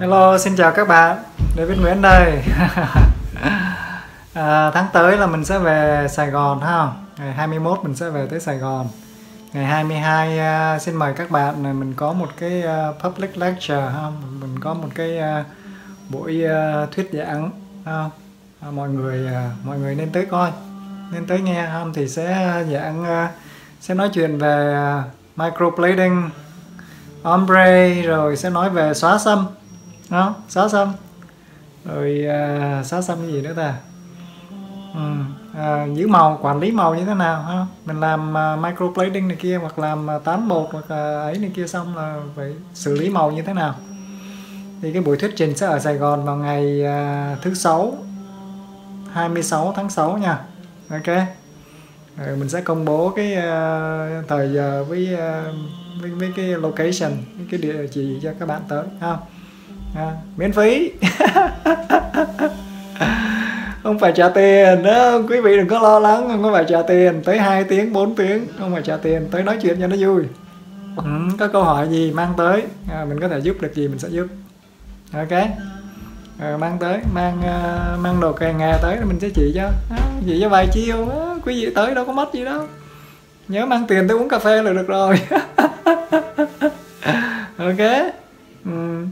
Hello, xin chào các bạn. David Nguyễn đây. à, tháng tới là mình sẽ về Sài Gòn ha. Ngày 21 mình sẽ về tới Sài Gòn. Ngày 22 uh, à, xin mời các bạn à, mình có một cái uh, public lecture ha. Mình có một cái uh, buổi uh, thuyết giảng ha. À, mọi người uh, mọi người nên tới coi. Nên tới nghe không thì sẽ giảng uh, sẽ nói chuyện về uh, microblading ombre rồi sẽ nói về xóa xăm đó xóa xăm rồi à, xóa xăm cái gì nữa ta? Ừ. à, giữ màu quản lý màu như thế nào ha? Mình làm à, uh, microblading này kia hoặc làm à, uh, tán bột hoặc uh, ấy này kia xong là phải xử lý màu như thế nào. Thì cái buổi thuyết trình sẽ ở Sài Gòn vào ngày uh, thứ sáu 26 tháng 6 nha. Ok rồi mình sẽ công bố cái uh, thời giờ với, uh, với với cái location cái địa chỉ cho các bạn tới ha. À, miễn phí. Không phải trả tiền đó quý vị đừng có lo lắng không có phải trả tiền tới 2 tiếng 4 tiếng không phải trả tiền tới nói chuyện cho nó vui. Ừ, có câu hỏi gì mang tới à, mình có thể giúp được gì mình sẽ giúp. Ok à, mang tới mang uh, mang đồ càng nghề tới mình sẽ chỉ cho. À, chỉ cho vài chiêu. À, quý vị tới đâu có mất gì đâu. Nhớ mang tiền tới uống cà phê là được rồi. Ok. Ừ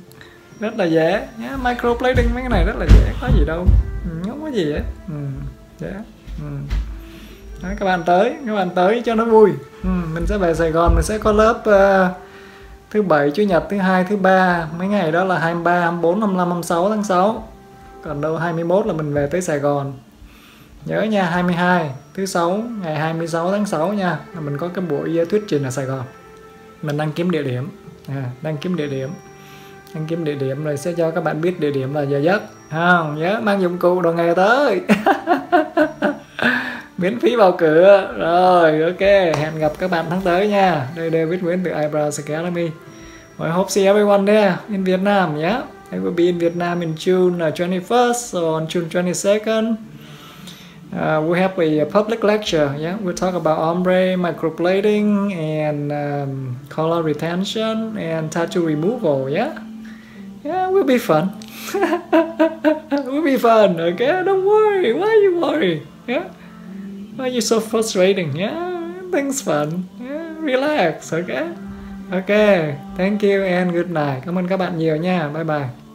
rất là dễ. Nhá microplating mấy cái này rất là dễ. Có gì đâu. Ừ, không có gì hết. Ừ, dễ. Ừ. Đó, các bạn tới các bạn tới cho nó vui. Ừ, mình sẽ về Sài Gòn mình sẽ có lớp uh, thứ bảy chủ nhật thứ hai thứ ba. Mấy ngày đó là 23 24 25 26 tháng 6 còn đâu 21 là mình về tới Sài Gòn. Nhớ nha 22 thứ sáu ngày 26 tháng 6 nha là mình có cái buổi thuyết trình ở Sài Gòn. Mình đang kiếm địa điểm. À, đang kiếm địa điểm. Đang kiếm địa điểm rồi sẽ cho các bạn biết địa điểm là giờ giấc không? Nhớ mang dụng cụ đồ nghề tới. miễn phí vào cửa rồi ok hẹn gặp các bạn tháng tới nha đây David Nguyễn từ Eyebrows Academy I hope see everyone there in Vietnam yeah I will be in Vietnam in June uh, 21st so on June 22nd Uh, we have a, public lecture. Yeah, we'll talk about ombre, microblading and um, color retention and tattoo removal. Yeah. yeah, we'll be fun. we'll be fun, okay? Don't worry. Why are you worry? Yeah? Why are you so frustrating? Yeah, things fun. Yeah, relax, okay? Okay, thank you and good night. Cảm ơn các bạn nhiều nha. Bye bye.